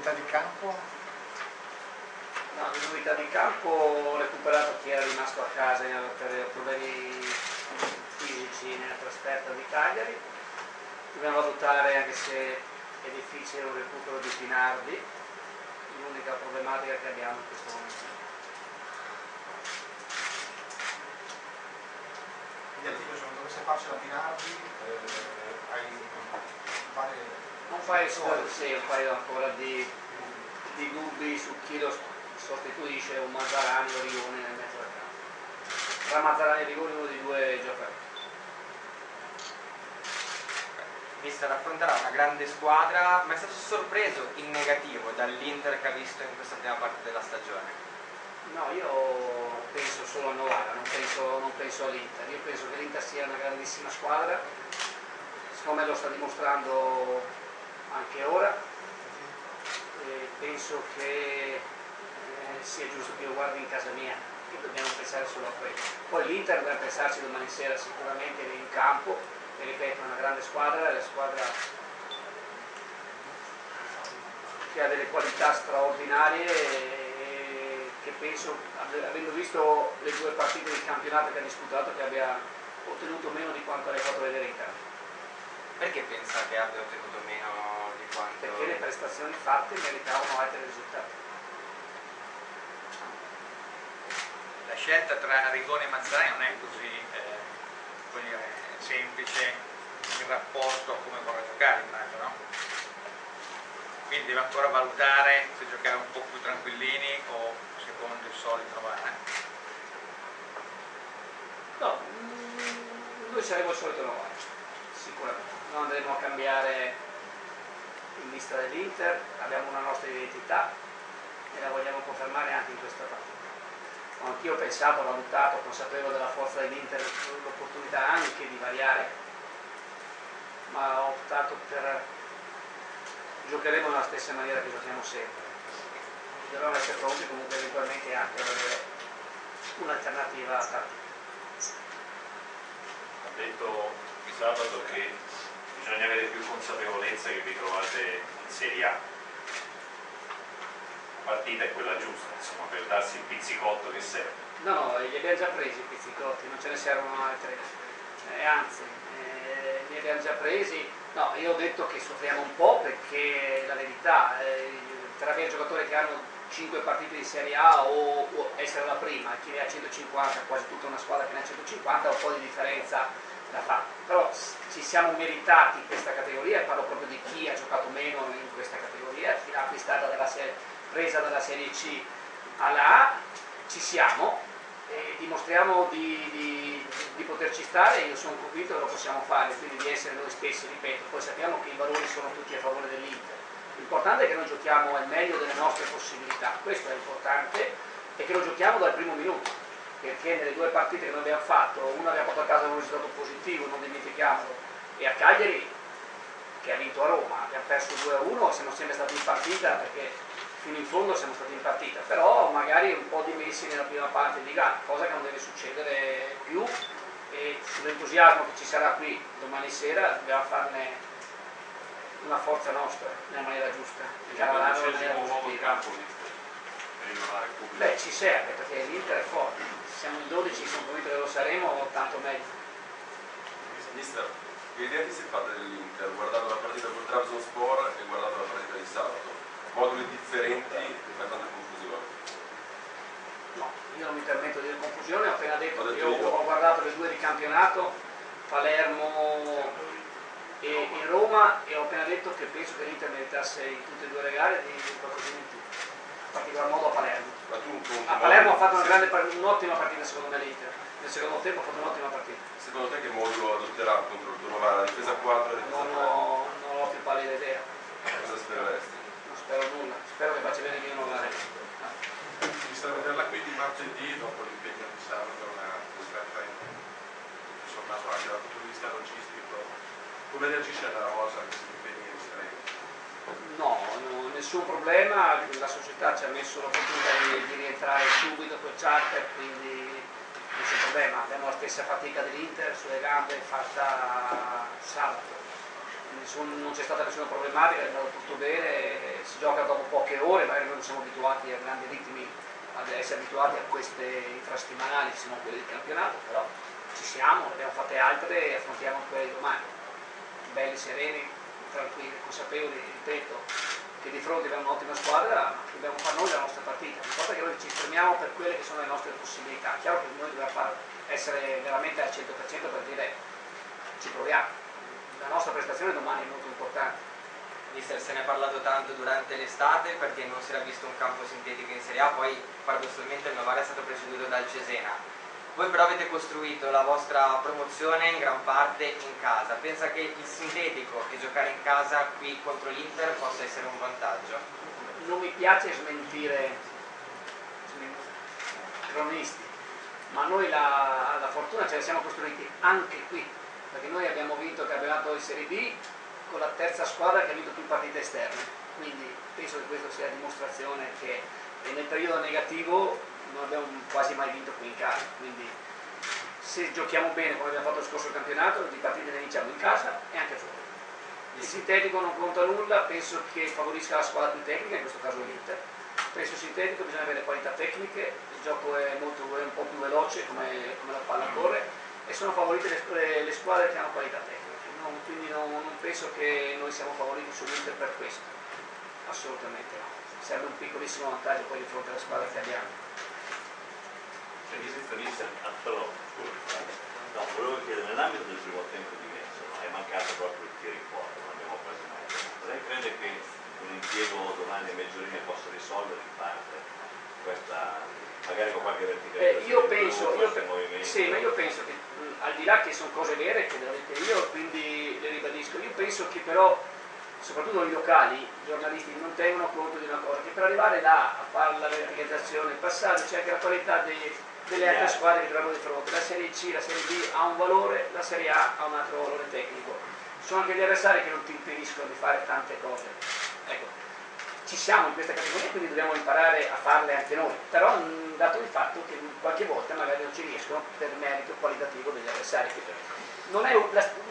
novità di campo? No, le novità di campo ho recuperato chi era rimasto a casa per problemi fisici nella trasferta di Cagliari. Dobbiamo valutare anche se è difficile un recupero di Pinardi, l'unica problematica che abbiamo in questo momento. Gli altri sono dovesse farci la Pinardi, eh, hai paio, sì, un paio ancora di, di dubbi su chi lo sostituisce, un Mazzarani o Rigoni nel mezzo del campo. Tra Mazzarani e Rigoni uno dei due gioca mister affronterà una grande squadra, ma è stato sorpreso in negativo dall'Inter che ha visto in questa prima parte della stagione? No, io penso solo a Novara, non penso, non penso all'Inter. Io penso che l'Inter sia una grandissima squadra, secondo me lo sta dimostrando anche ora. E penso che eh, sia giusto che io guardi in casa mia, che dobbiamo pensare solo a questo. Poi l'Inter deve pensarci domani sera sicuramente in campo che ripeto è una grande squadra, è la squadra che ha delle qualità straordinarie e che penso, avendo visto le due partite di campionato che ha disputato, che abbia ottenuto meno di quanto lei fatto vedere in campo. Perché pensa che abbia ottenuto meno di quanto? Perché le prestazioni fatte meritavano altri risultati. La scelta tra Rigone e Mazzai non è così eh, dire, semplice il rapporto a come vorrà giocare immagino no? quindi deve ancora valutare se giocare un po' più tranquillini o secondo il solito Novara no mm, noi saremo il solito Novara sicuramente non andremo a cambiare in vista dell'Inter abbiamo una nostra identità e la vogliamo confermare anche in questa partita anch'io ho pensato, valutato, consapevole della forza dell'Inter, l'opportunità anche di variare, ma ho optato per giocheremo nella stessa maniera che giochiamo sempre. Dobbiamo essere pronti comunque eventualmente anche ad avere un'alternativa a tattica. Ha detto di sabato che bisogna avere più consapevolezza che vi trovate in Serie A partita è quella giusta, insomma, per darsi il pizzicotto che serve. No, no, li abbiamo già presi i pizzicotti, non ce ne servono altri. Eh, anzi, eh, li abbiamo già presi. No, io ho detto che soffriamo un po' perché la verità, eh, tra avere giocatori che hanno 5 partite di Serie A o, o essere la prima, chi ne ha 150, quasi tutta una squadra che ne ha 150, un po' di differenza da fare. Però ci siamo meritati questa categoria, parlo proprio di chi ha giocato meno in questa categoria, chi l'ha acquistata dalla serie presa dalla Serie C alla A, ci siamo e dimostriamo di, di, di poterci stare, io sono convinto che lo possiamo fare, quindi di essere noi stessi, ripeto, poi sappiamo che i valori sono tutti a favore dell'Inter. L'importante è che noi giochiamo al meglio delle nostre possibilità, questo è importante, e che lo giochiamo dal primo minuto, perché nelle due partite che noi abbiamo fatto, una abbiamo portato a casa un risultato positivo, non dimentichiamolo, e a Cagliari che ha vinto a Roma, abbiamo perso 2-1, siamo sempre stati in partita perché fino in fondo siamo stati in partita, però magari un po' dimessi nella prima parte di gara, cosa che non deve succedere più. E sull'entusiasmo che ci sarà qui domani sera dobbiamo farne una forza nostra nella maniera giusta. Beh, ci serve perché l'Inter è forte, siamo in 12, sono convinto che lo saremo, tanto meglio. Mister, che idea ti sei fatta dell'Inter guardando la partita con Trabzonspor e guardando la partita di sabato? moduli differenti per tante confusione. No, io non mi permetto di dire confusione, ho appena detto, ho detto io, io ho guardato le due di campionato, Palermo e, e, Roma e ho appena detto che penso che l'Inter meritasse in tutte e due le gare di, di qualcosa in più, in particolar modo a Palermo. a Palermo ha fatto un'ottima partita secondo me l'Inter, nel secondo tempo ha fatto un'ottima partita. Secondo te che modulo adotterà contro il Donovara? La difesa 4 e la difesa 3? Non ho, non ho più pallida idea. Cosa spereresti? spero nulla, spero che faccia bene che io non la Mi sta a vederla qui di martedì dopo l'impegno di sabato, una trasferta insomma anche dal punto di vista logistico. Come reagisce la Rosa a questi impegni estremi? No, no, nessun problema, la società ci ha messo l'opportunità di, di rientrare subito col charter, quindi nessun problema, abbiamo la stessa fatica dell'Inter sulle gambe fatta sabato. Non c'è stata nessuna problematica, è andato tutto bene, si gioca dopo poche ore, magari non siamo abituati a grandi ritmi, ad essere abituati a queste infrasettimanali, se non quelle del campionato, però ci siamo, ne abbiamo fatte altre e affrontiamo quelle domani. Belli, sereni, tranquilli, consapevoli, ripeto, che di fronte abbiamo un'ottima squadra, dobbiamo fare noi la nostra partita, importa che noi ci esprimiamo per quelle che sono le nostre possibilità. Chiaro che noi dobbiamo far, essere veramente al 100% per dire ci proviamo. La nostra prestazione domani è molto importante. Mister, se ne è parlato tanto durante l'estate perché non si era visto un campo sintetico in Serie A, poi paradossalmente il Novara è stato preceduto dal Cesena. Voi però avete costruito la vostra promozione in gran parte in casa. Pensa che il sintetico e giocare in casa qui contro l'Inter possa essere un vantaggio? Non mi piace smentire cronisti, ma noi la, la fortuna ce la siamo costruiti anche qui, perché noi abbiamo vinto il campionato in Serie B con la terza squadra che ha vinto più partite esterne, quindi penso che questa sia la dimostrazione che nel periodo negativo non abbiamo quasi mai vinto qui in casa, quindi se giochiamo bene come abbiamo fatto lo scorso campionato, di partite ne vinciamo in casa e anche fuori. Il sintetico non conta nulla, penso che favorisca la squadra più tecnica, in questo caso l'Inter. Penso sintetico bisogna avere qualità tecniche, il gioco è, molto, è un po' più veloce come, come, la palla corre e sono favorite le, le squadre che hanno qualità tecnica. Non, quindi non, non penso che noi siamo favoriti sull'Inter per questo, assolutamente no. Serve un piccolissimo vantaggio poi di fronte alla squadra che abbiamo. Però, no, volevo chiedere, nell'ambito del primo tempo di Mezzo è mancato proprio il tiro in porta, non abbiamo quasi mai. Lei crede che un impiego domani di Meggiorini possa risolvere in parte questa, magari con qualche verticalità? Eh, io penso, io, sì, ma io penso che al di là che sono cose vere che le ho dette io, quindi le ribadisco, io penso che però soprattutto i locali, i giornalisti, non tengono conto di una cosa, che per arrivare là a fare la verticalizzazione, il passaggio, c'è anche la qualità dei, delle altre squadre che troviamo di fronte. La Serie C, la Serie B ha un valore, la Serie A ha un altro valore tecnico. Sono anche gli avversari che non ti impediscono di fare tante cose. Ecco, ci siamo in questa categoria, quindi dobbiamo imparare a farle anche noi. Però dato il fatto che qualche volta magari non ci riescono per merito qualitativo degli avversari. Non, è,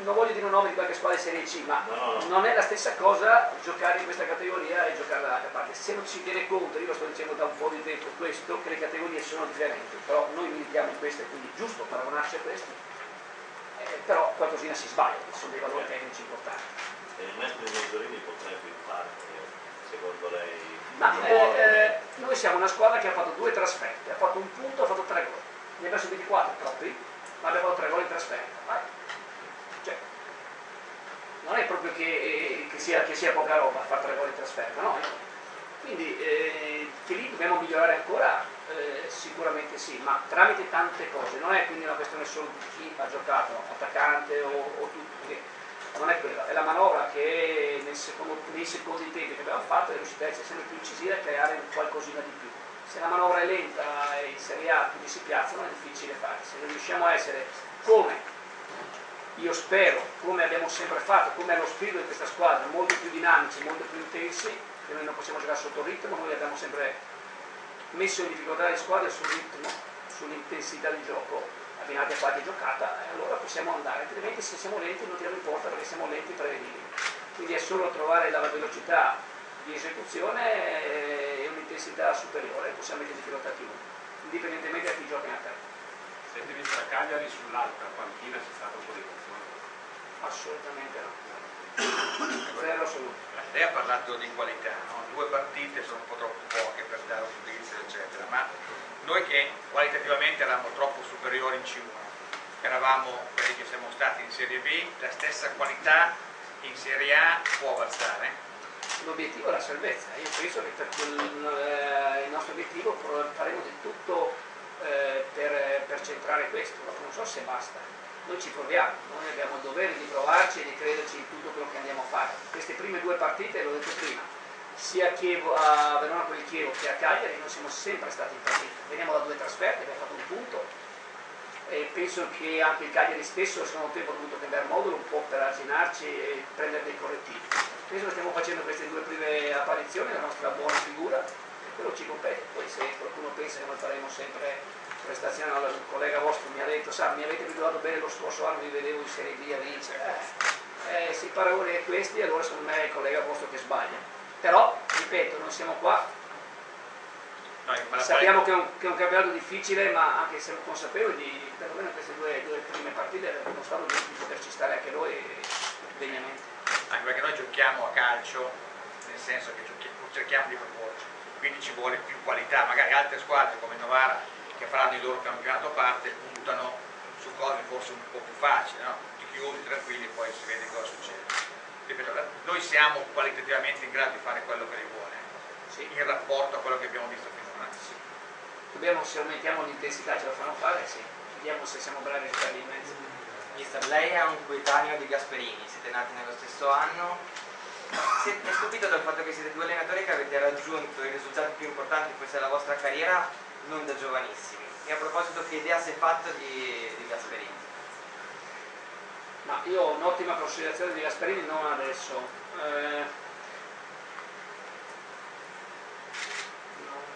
non voglio dire un nome di qualche squadra di Serie C, ma no, no. non è la stessa cosa giocare in questa categoria e giocare dall'altra parte. Se non si tiene conto, io lo sto dicendo da un po' di tempo questo, che le categorie sono differenti, però noi militiamo in queste, quindi è giusto paragonarci a queste, eh, però qualcosina si sbaglia, sono dei valori tecnici importanti. E il maestro di Mezzorini potrebbe parte, secondo lei? Ma eh, noi siamo una squadra che ha fatto due trasferte, ha fatto un punto, ha fatto tre gol. Ne abbiamo subiti quattro troppi, ma abbiamo fatto tre gol in trasferta. Vai proprio che, eh, che, sia, che, sia, poca roba fare tre gol in trasferta, no? Quindi eh, che lì dobbiamo migliorare ancora, eh, sicuramente sì, ma tramite tante cose, non è quindi una questione solo di chi ha giocato, attaccante o, o tutti, non è quella, è la manovra che secondo, nei secondi tempi che abbiamo fatto è riuscita a essere sempre più incisiva e creare qualcosina di più. Se la manovra è lenta e in Serie A quindi si piazzano è difficile fare, se riusciamo a essere come io spero, come abbiamo sempre fatto, come è lo spirito di questa squadra, molto più dinamici, molto più intensi, che noi non possiamo giocare sotto ritmo, noi abbiamo sempre messo in difficoltà le squadre sul ritmo, sull'intensità di gioco, abbinati a qualche giocata, allora possiamo andare, altrimenti se siamo lenti non tiriamo in porta perché siamo lenti prevedibili. Quindi è solo trovare la velocità di esecuzione e un'intensità superiore, possiamo mettere in difficoltà chiunque, indipendentemente da chi gioca in attacco. Visto la Cagliari sull'altra panchina c'è stato un po' di Assolutamente no. Zero assoluto. Lei ha parlato di qualità, no? due partite sono un po' troppo poche per dare un giudizio, eccetera, ma noi che qualitativamente eravamo troppo superiori in C1, eravamo quelli che siamo stati in Serie B, la stessa qualità in Serie A può balzare? L'obiettivo è la salvezza, io penso che per quel, eh, il nostro obiettivo faremo di tutto eh, per, per centrare questo, non so se basta noi ci proviamo, noi abbiamo il dovere di provarci e di crederci in tutto quello che andiamo a fare. Queste prime due partite, l'ho detto prima, sia a, Chievo, a Verona con il Chievo che a Cagliari, noi siamo sempre stati in partita. Veniamo da due trasferte, abbiamo fatto un punto e penso che anche il Cagliari stesso, secondo tempo, ha dovuto cambiare modulo un po' per arginarci e prendere dei correttivi. Penso che stiamo facendo queste due prime apparizioni, la nostra buona figura, quello ci compete. Poi se qualcuno pensa che noi faremo sempre prestazione, il collega vostro mi ha detto, sa, mi avete abituato bene lo scorso anno, vi vedevo in Serie B a vincere. Eh, eh, se i paragoni è questi, allora secondo me è il collega vostro che sbaglia. Però, ripeto, noi siamo qua, No, sappiamo che è, un, che è un campionato difficile, ma anche siamo consapevoli di, perlomeno queste due, due prime partite, aver dimostrato di, di poterci stare anche noi degnamente. anche perché noi giochiamo a calcio, nel senso che cerchiamo di proporci, quindi ci vuole più qualità, magari altre squadre come Novara che faranno il loro campionato a parte puntano su cose forse un po' più facili, no? ti chiudi tranquilli e poi si vede cosa succede. Ripeto, noi siamo qualitativamente in grado di fare quello che vuole, Sì. in rapporto a quello che abbiamo visto finora. Dobbiamo, se aumentiamo l'intensità ce la fanno fare, sì. Vediamo se siamo bravi a giocare in mezzo. Mister, lei è un coetaneo di Gasperini, siete nati nello stesso anno. Siete stupito dal fatto che siete due allenatori che avete raggiunto i risultati più importanti forse della vostra carriera non da giovanissimi. E a proposito, che idea si è fatto di, di Gasperini? Ma io ho un'ottima considerazione di Gasperini, non adesso. Eh,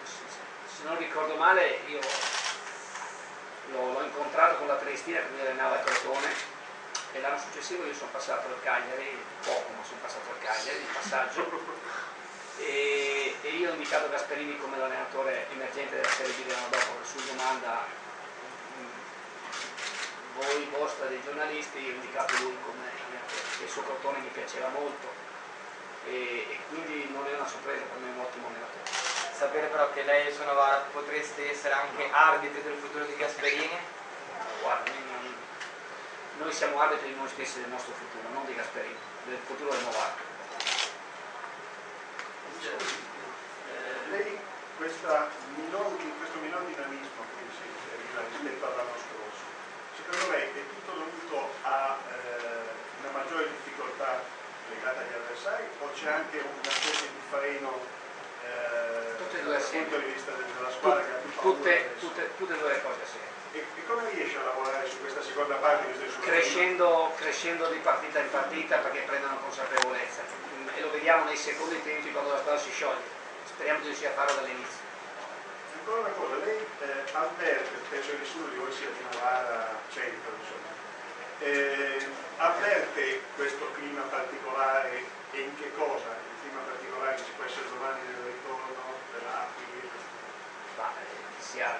se- non ricordo male, io l'ho, l'ho incontrato con la Triestina che mi allenava a Crotone e l'anno successivo io sono passato al Cagliari, poco ma sono passato al Cagliari, di passaggio, e, e io ho indicato Gasperini come l'allenatore emergente della Serie B dell'anno dopo, su domanda mm, voi vostra dei giornalisti, io ho indicato lui come allenatore, il suo Crotone mi piaceva molto e, e quindi non è una sorpresa per me, è un ottimo allenatore. Sapere però che lei e potreste essere anche arbitri del futuro di Gasperini? Guarda, non- noi siamo arbitri di noi stessi del nostro futuro, non di Gasperini, del futuro del. Eh, lei questa minor- questo minor dinamismo che si deriva rispetto all'anno scorso, secondo lei è tutto dovuto a eh, una maggiore difficoltà legata agli avversari o c'è anche una specie di freno eh, Assieme. punto di vista de- della squadra che ha più Tutte, tutte, tutte e due le cose assieme. E, e come riesce a lavorare su questa seconda parte Crescendo, crescendo di partita in partita perché prendono consapevolezza e lo vediamo nei secondi tempi quando la squadra si scioglie. Speriamo di riuscire a farlo dall'inizio. Ancora una cosa, lei eh, avverte, penso che nessuno di voi sia di Novara 100, insomma, eh, avverte questo clima particolare e in che cosa? Il clima particolare che ci può essere domani nel ritorno dell'Api? Ma eh, che sia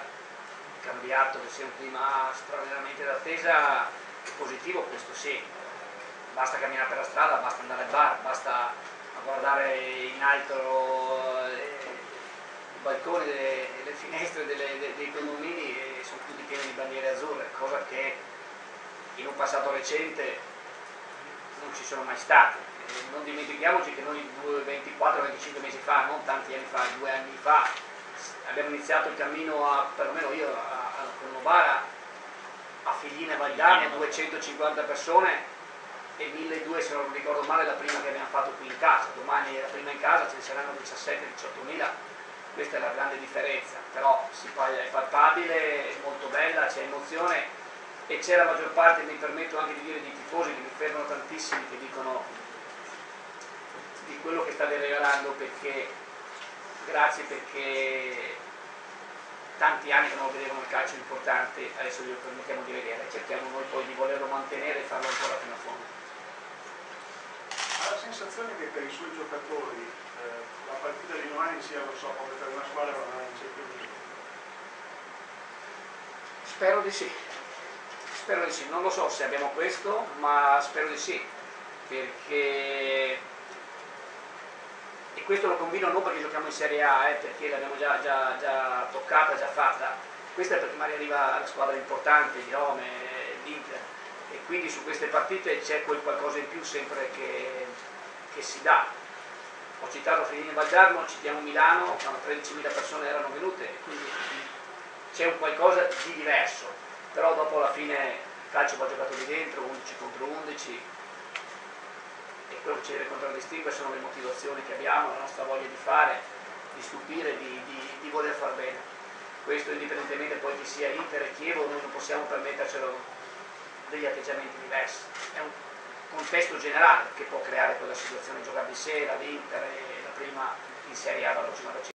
cambiato, che sia un clima straordinariamente d'attesa, positivo questo sì. Basta camminare per la strada, basta andare al bar, basta guardare in alto eh, i balconi e le finestre delle- de- dei condomini e sono tutti pieni di bandiere azzurre, cosa che in un passato recente non ci sono mai state. Non dimentichiamoci che noi 24-25 mesi fa, non tanti anni fa, due anni fa, abbiamo iniziato il cammino, a, perlomeno io, con Novara, a Figline e Valdarno, 250 persone e 1200 se non ricordo male la prima che abbiamo fatto qui in casa. Domani la prima in casa ce ne saranno 17-18 mila, questa è la grande differenza, però si è palpabile, è molto bella, c'è emozione. E c'è la maggior parte, mi permetto anche di dire, di tifosi che mi fermano tantissimi che dicono di quello che state regalando perché grazie perché tanti anni che non vedevano il calcio importante, adesso glielo permettiamo di vedere, cerchiamo noi poi di volerlo mantenere e farlo ancora fino a fondo. Ha la sensazione che per i suoi giocatori eh, la partita di domani sia, non so, come per una squadra ma non c'è più Spero di sì, spero di sì, non lo so se abbiamo questo, ma spero di sì, perché e questo lo combino non perché giochiamo in Serie A, eh, perché l'abbiamo già, già- già toccata, già fatta, questa è perché magari arriva la squadra importante di Rome, l'Inter, e quindi su queste partite c'è quel qualcosa in più sempre che, che si dà. Ho citato Fellini e Valdarno, citiamo Milano, quando 13.000 persone erano venute, quindi c'è un qualcosa di diverso, però dopo alla fine il calcio va giocato lì dentro, 11 contro 11, e quello che ci deve contraddistinguere sono le motivazioni che abbiamo, la nostra voglia di fare, di stupire, di, di- di voler far bene. Questo indipendentemente poi che sia Inter e Chievo, noi non possiamo permettercelo degli atteggiamenti diversi. È un contesto generale che può creare quella situazione, giocare di sera, l'Inter e la prima in Serie A prossima